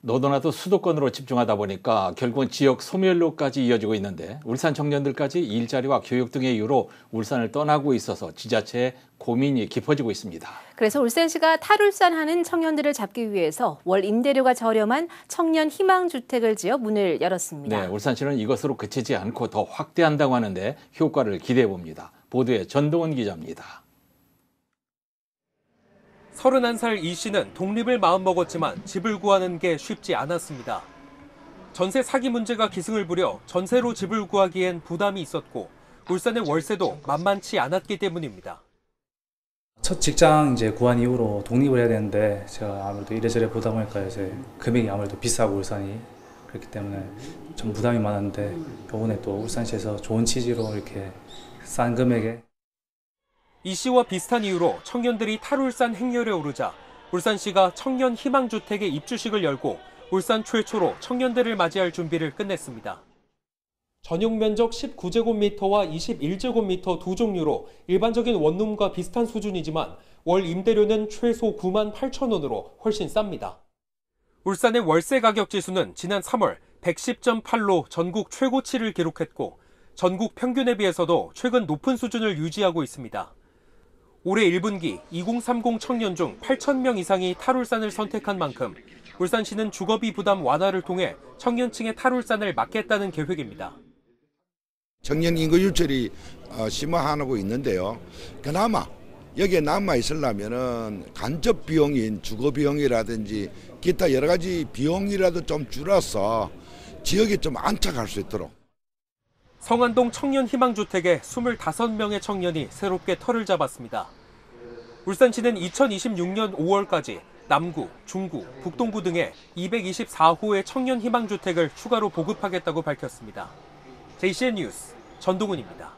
너도나도 수도권으로 집중하다 보니까 결국은 지역 소멸로까지 이어지고 있는데 울산 청년들까지 일자리와 교육 등의 이유로 울산을 떠나고 있어서 지자체의 고민이 깊어지고 있습니다. 그래서 울산시가 탈울산하는 청년들을 잡기 위해서 월 임대료가 저렴한 청년 희망주택을 지어 문을 열었습니다. 네, 울산시는 이것으로 그치지 않고 더 확대한다고 하는데 효과를 기대해 봅니다. 보도에 전동원 기자입니다. 31살 이 씨는 독립을 마음먹었지만 집을 구하는 게 쉽지 않았습니다. 전세 사기 문제가 기승을 부려 전세로 집을 구하기엔 부담이 있었고 울산의 월세도 만만치 않았기 때문입니다. 첫 직장 이제 구한 이후로 독립을 해야 되는데 제가 아무래도 이래저래 보다 보니까 이제 금액이 아무래도 비싸고 울산이 그렇기 때문에 좀 부담이 많았는데 이번에 또 울산시에서 좋은 취지로 이렇게 싼 금액에 이 씨와 비슷한 이유로 청년들이 탈울산 행렬에 오르자 울산시가 청년 희망주택의 입주식을 열고 울산 최초로 청년들을 맞이할 준비를 끝냈습니다. 전용 면적 19제곱미터와 21제곱미터 두 종류로 일반적인 원룸과 비슷한 수준이지만 월 임대료는 최소 9만 8천 원으로 훨씬 쌉니다. 울산의 월세 가격 지수는 지난 3월 110.8로 전국 최고치를 기록했고 전국 평균에 비해서도 최근 높은 수준을 유지하고 있습니다. 올해 1분기 2030 청년 중 8,000명 이상이 탈울산을 선택한 만큼 울산시는 주거비 부담 완화를 통해 청년층의 탈울산을 막겠다는 계획입니다. 청년 인구 유출이 어, 심화하고 있는데요. 그나마 여기에 남아 있으려면은 간접 비용인 주거 비용이라든지 기타 여러 가지 비용이라도 좀 줄여서 지역에 좀 안착할 수 있도록. 성안동 청년 희망주택에 25명의 청년이 새롭게 터를 잡았습니다. 울산시는 2026년 5월까지 남구, 중구, 북동구 등에 224호의 청년 희망주택을 추가로 보급하겠다고 밝혔습니다. JCN 뉴스 전동훈입니다.